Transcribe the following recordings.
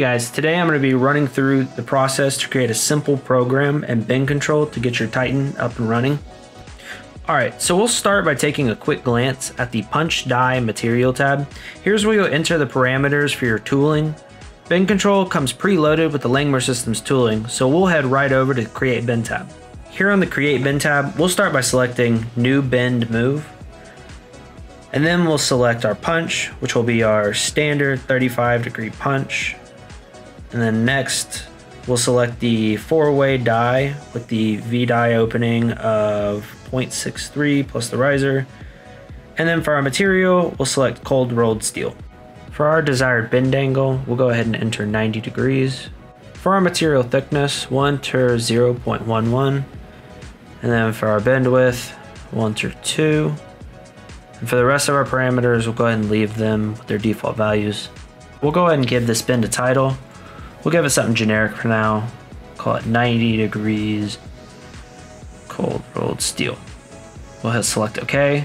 guys, today I'm going to be running through the process to create a simple program and Bend Control to get your Titan up and running. Alright, so we'll start by taking a quick glance at the Punch Die Material tab. Here's where you'll enter the parameters for your tooling. Bend Control comes preloaded with the Langmuir Systems tooling, so we'll head right over to Create Bend tab. Here on the Create Bend tab, we'll start by selecting New Bend Move. And then we'll select our punch, which will be our standard 35 degree punch. And then next, we'll select the four-way die with the V-die opening of 0.63 plus the riser. And then for our material, we'll select cold rolled steel. For our desired bend angle, we'll go ahead and enter 90 degrees. For our material thickness, we'll enter 0.11. And then for our bend width, we'll enter 2. And for the rest of our parameters, we'll go ahead and leave them with their default values. We'll go ahead and give this bend a title. We'll give it something generic for now. Call it 90 degrees cold rolled steel. We'll hit select OK,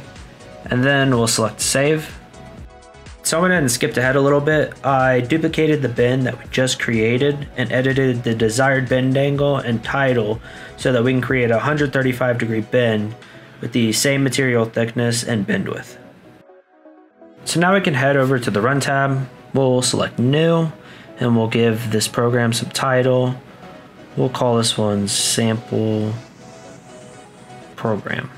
and then we'll select save. So I went ahead and skipped ahead a little bit. I duplicated the bend that we just created and edited the desired bend angle and title so that we can create a 135 degree bend with the same material thickness and bend width. So now we can head over to the Run tab. We'll select New, and we'll give this program some title. We'll call this one Sample Program.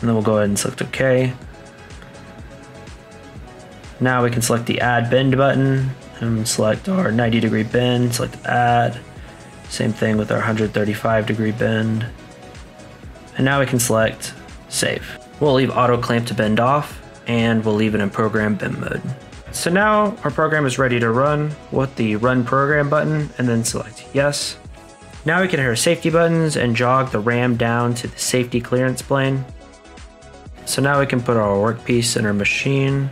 And then we'll go ahead and select OK. Now we can select the Add Bend button and select our 90 degree bend, select add. Same thing with our 135 degree bend. And now we can select save. We'll leave auto clamp to bend off and we'll leave it in program bend mode. So now our program is ready to run with the run program button and then select yes. Now we can hit our safety buttons and jog the RAM down to the safety clearance plane. So now we can put our workpiece in our machine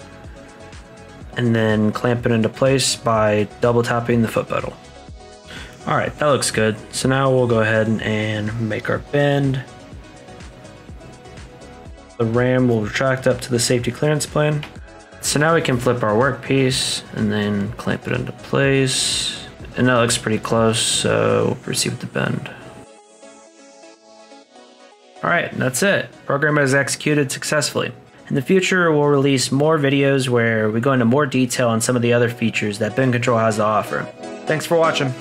and then clamp it into place by double tapping the foot pedal. All right, that looks good. So now we'll go ahead and make our bend. The RAM will retract up to the safety clearance plane. So now we can flip our workpiece and then clamp it into place. And that looks pretty close, so we'll proceed with the bend. All right, that's it. Program is executed successfully. In the future, we'll release more videos where we go into more detail on some of the other features that Bend Control has to offer. Thanks for watching.